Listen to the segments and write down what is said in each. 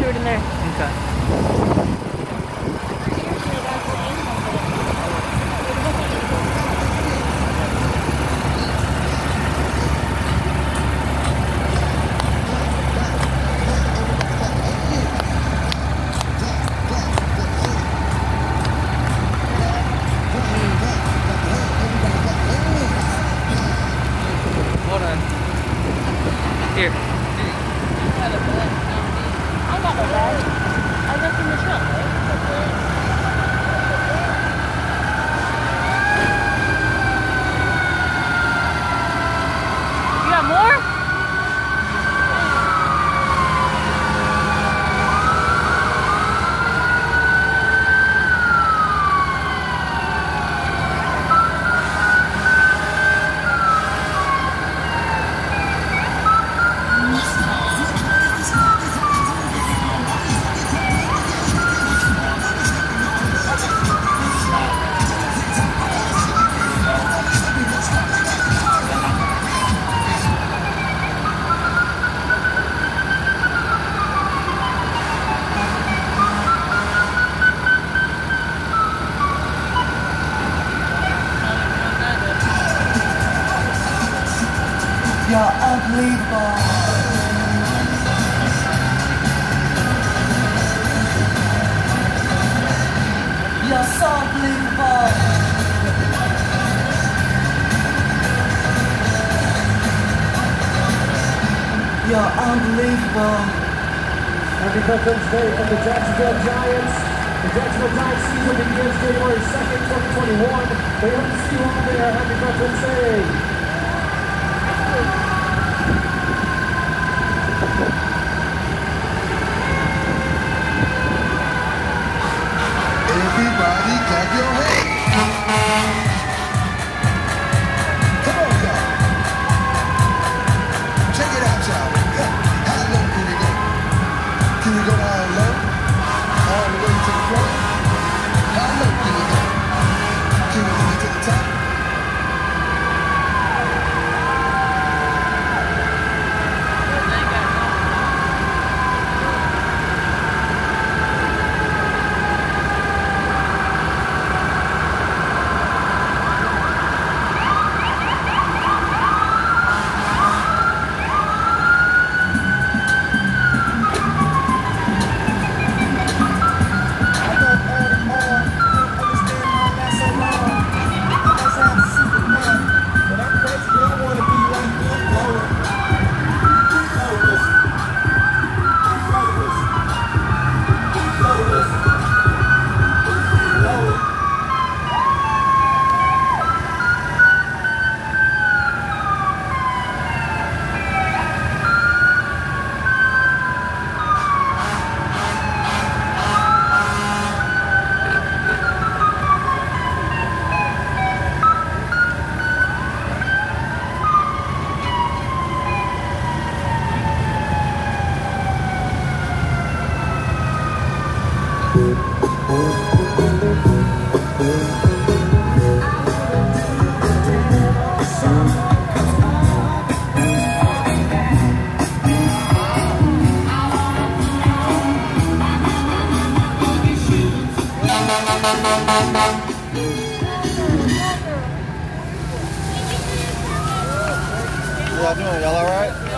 threw it in there. Okay. basketball. Happy Veterans Day from the Jacksonville Giants. The Jacksonville Giants season begins January 2nd, 2021. They hope to see you all there. Happy Veterans Day. Y'all doing? Y'all alright?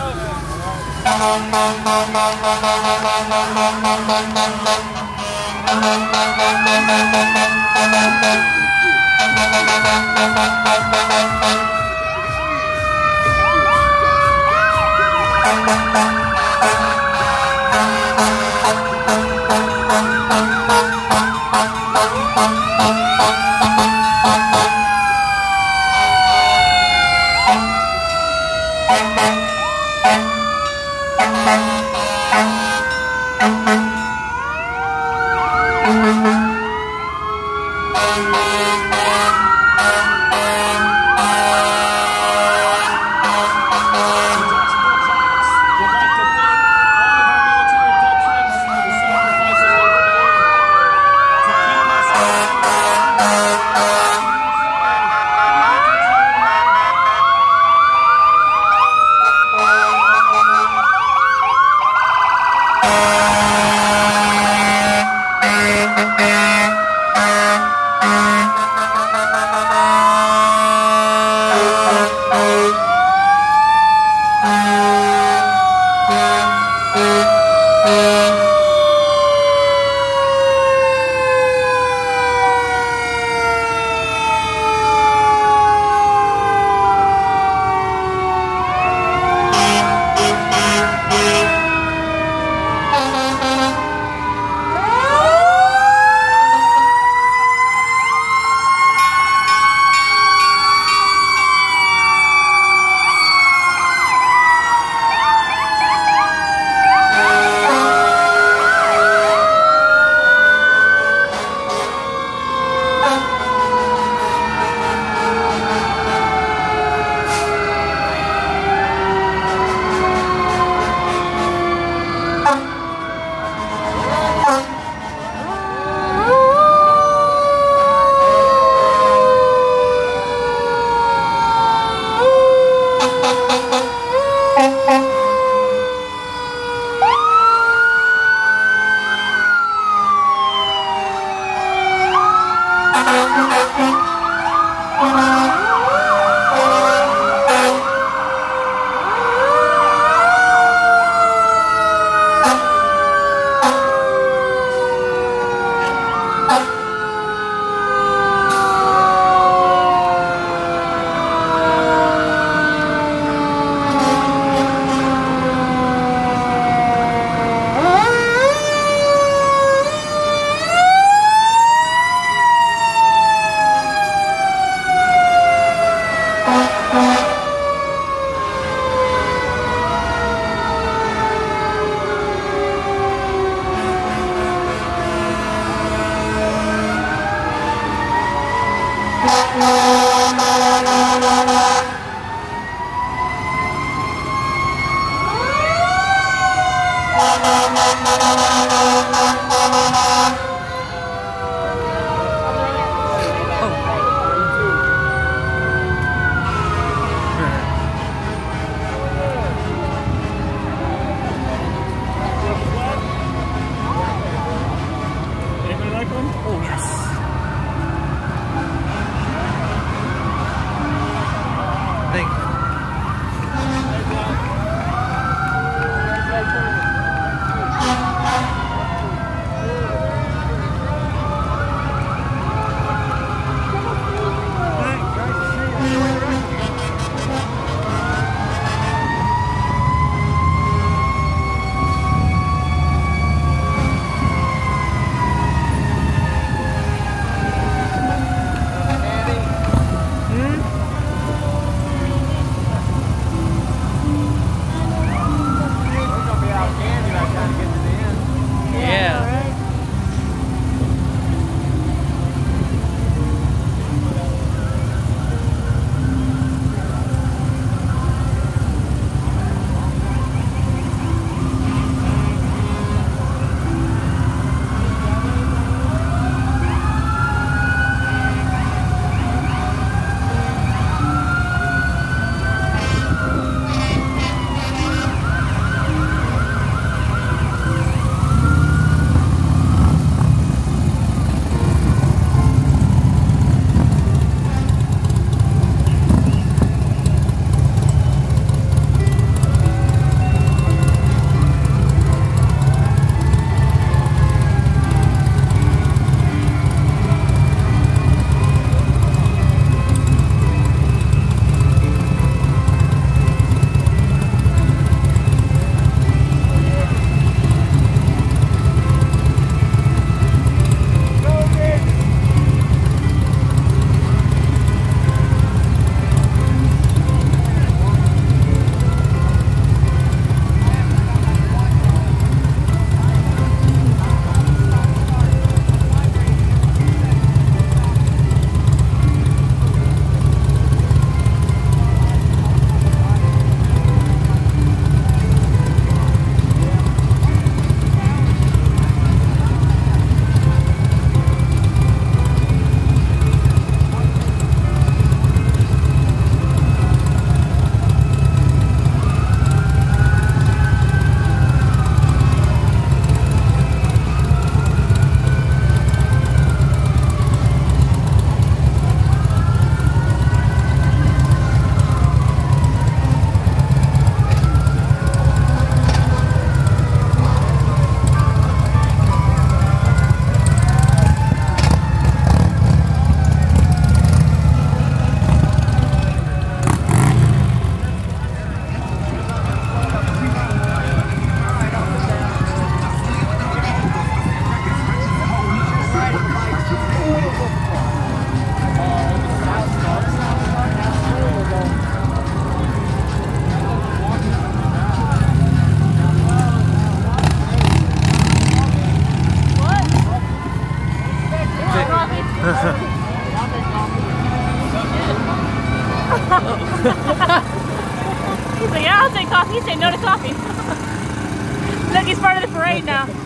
Look, he's part of the parade now.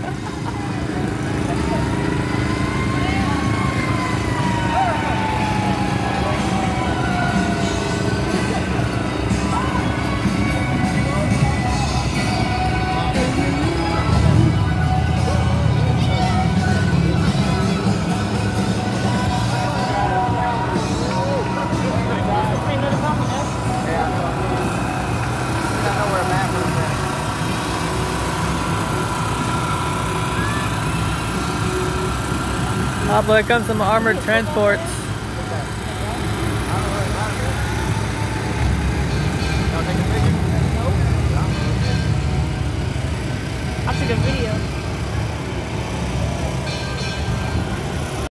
Oh, here comes some armored transports.